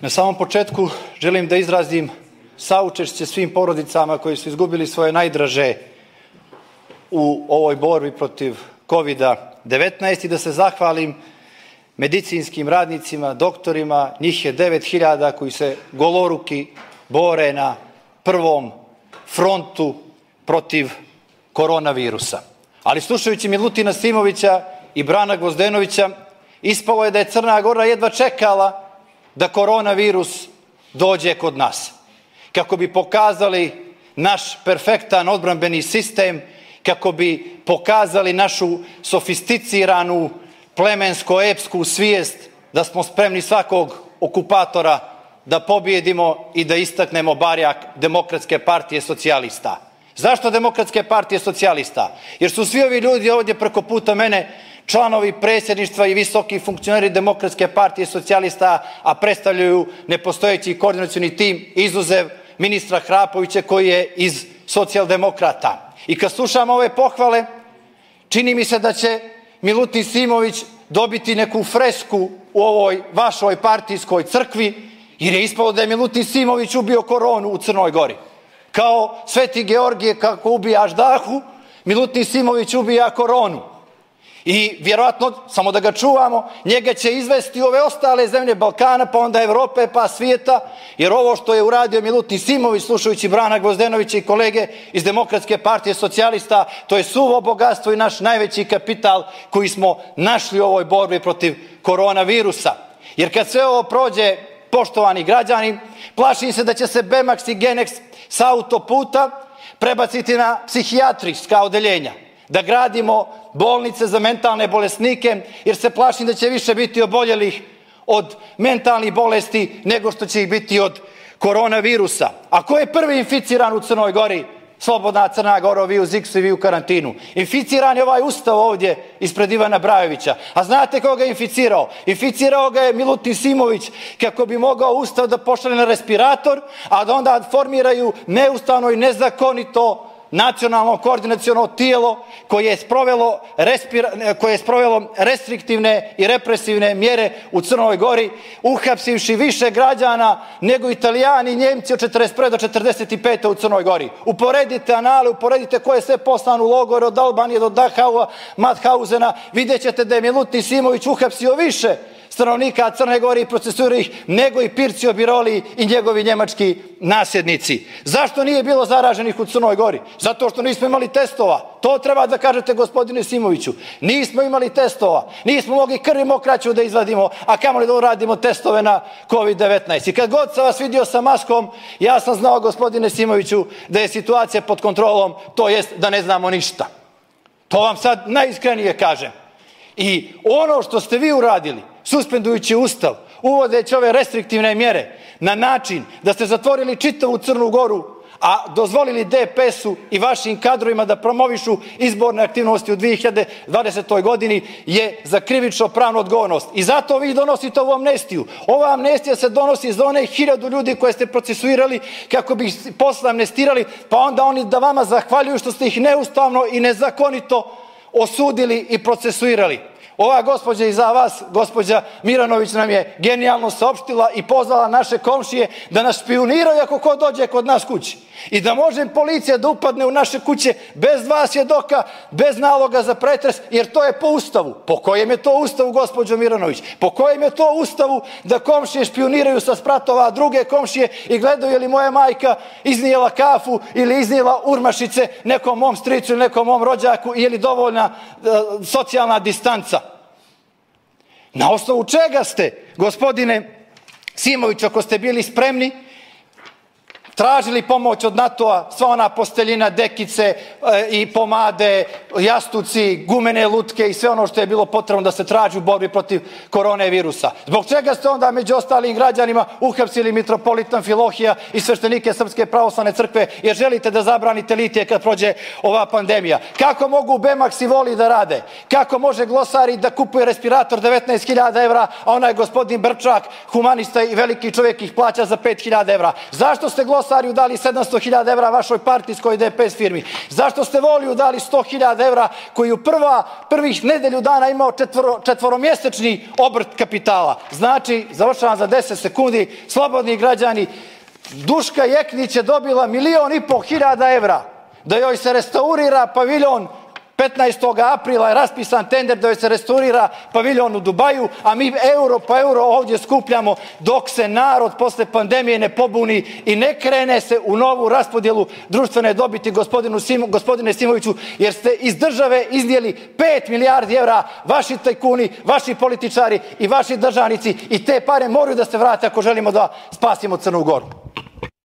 Na samom početku želim da izrazim saučešće svim porodicama koji su izgubili svoje najdraže u ovoj borbi protiv COVID-19 i da se zahvalim medicinskim radnicima, doktorima, njih je 9000 koji se goloruki bore na prvom frontu protiv koronavirusa. Ali slušajući Milutina Simovića i Brana Gvozdenovića, ispalo je da je Crna Gora jedva čekala da koronavirus dođe kod nas. Kako bi pokazali naš perfektan odbranbeni sistem, kako bi pokazali našu sofisticiranu plemensko-epsku svijest da smo spremni svakog okupatora da pobjedimo i da istaknemo barjak Demokratske partije socijalista. Zašto Demokratske partije socijalista? Jer su svi ovi ljudi ovdje preko puta mene članovi predsjedništva i visoki funkcioneri Demokratske partije socijalista, a predstavljaju nepostojeći koordinacijni tim izuzev ministra Hrapovića koji je iz socijaldemokrata. I kad slušam ove pohvale, čini mi se da će Milutin Simović dobiti neku fresku u ovoj vašoj partijskoj crkvi, jer je ispalo da je Milutin Simović ubio koronu u Crnoj Gori. Kao Sveti Georgije kako ubija Aždahu, Milutin Simović ubija koronu. I vjerojatno, samo da ga čuvamo, njega će izvesti ove ostale zemlje Balkana, pa onda Evrope, pa svijeta, jer ovo što je uradio Milutin Simović, slušajući Brana Gvozdenovića i kolege iz Demokratske partije socijalista, to je suvo bogatstvo i naš najveći kapital koji smo našli u ovoj borbi protiv koronavirusa. Jer kad sve ovo prođe, poštovani građani, plašim se da će se Bemax i Genex sa autoputa prebaciti na psihijatrijska odeljenja da gradimo bolnice za mentalne bolesnike, jer se plašim da će više biti oboljelih od mentalnih bolesti nego što će ih biti od koronavirusa. A ko je prvi inficiran u Crnoj Gori? Slobodna Crna Gora, vi u Ziksu i vi u karantinu. Inficiran je ovaj ustav ovdje ispred Ivana Brajovića. A znate koga je inficirao? Inficirao ga je Milutin Simović kako bi mogao ustav da pošalje na respirator, a da onda formiraju neustavno i nezakonito nacionalno koordinacijono tijelo koje je sprovelo, respira, koje je sprovelo restriktivne i represivne mjere u Crnoj Gori, uhapsivši više građana nego italijani i njemci od 41. do 45. u Crnoj Gori. Uporedite anale, uporedite koje sve poslan u logore od Albanije do Dahaua, Mathausena, vidjet ćete da je Milutin Simović uhapsio više stanovnika Crne Gore i procesura ih, nego i Pircio Biroli i njegovi njemački nasjednici. Zašto nije bilo zaraženih u Crnoj Gori? Zato što nismo imali testova. To treba da kažete gospodine Simoviću. Nismo imali testova. Nismo mogli krvi mokraću da izvadimo, a kamo li da uradimo testove na COVID-19. I kad god sam vas vidio sa maskom, ja sam znao gospodine Simoviću da je situacija pod kontrolom, to jest da ne znamo ništa. To vam sad najiskrenije kažem. I ono što ste vi uradili, suspendujući ustav, uvodeći ove restriktivne mjere na način da ste zatvorili čitavu Crnu Goru, a dozvolili DPS-u i vašim kadrovima da promovišu izborne aktivnosti u 2020. godini je za krivično pravnu odgovornost. I zato vi donosite ovu amnestiju. Ova amnestija se donosi za one hiljadu ljudi koje ste procesuirali kako bi posle amnestirali, pa onda oni da vama zahvaljuju što ste ih neustavno i nezakonito osudili i procesuirali. Ova gospođa iza vas, gospođa Miranović, nam je genijalno saopštila i pozvala naše komšije da nas špioniraju ako ko dođe kod nas kući. I da može policija da upadne u naše kuće bez dva svjedoka, bez naloga za pretres, jer to je po ustavu. Po kojem je to ustavu, gospođo Miranović? Po kojem je to ustavu da komšije špioniraju sa spratova druge komšije i gledaju je li moja majka iznijela kafu ili iznijela urmašice nekom mom stricu ili nekom mom rođaku ili dovoljna uh, socijalna distanca? Na osnovu čega ste, gospodine Simović, ako ste bili spremni, tražili pomoć od NATO-a, sva ona posteljina, dekice e, i pomade, jastuci, gumene lutke i sve ono što je bilo potrebno da se traži u borbi protiv korone virusa. Zbog čega ste onda među ostalim građanima uhapsili mitropolitan Filohija i sveštenike Srpske pravoslavne crkve jer želite da zabranite litije kad prođe ova pandemija? Kako mogu Bemax i Voli da rade? Kako može Glosari da kupuje respirator 19.000 evra, a onaj gospodin Brčak, humanista i veliki čovjek ih plaća za 5.000 evra? Zašto ste Glosari Rosariju dali 700.000 evra vašoj partijskoj DPS firmi? Zašto ste voliju dali 100.000 evra koji u prva, prvih nedelju dana imao četvoro, četvoromjesečni obrt kapitala? Znači, završavam za 10 sekundi, slobodni građani, Duška Jeknić je dobila milion i pol hiljada evra da joj se restaurira paviljon 15. aprila je raspisan tender da se restaurira paviljon u Dubaju, a mi euro pa euro ovdje skupljamo dok se narod posle pandemije ne pobuni i ne krene se u novu raspodjelu društvene dobiti gospodinu Simo, gospodine Simoviću, jer ste iz države iznijeli 5 milijardi evra vaši tajkuni, vaši političari i vaši državnici i te pare moraju da se vrate ako želimo da spasimo Crnu Goru.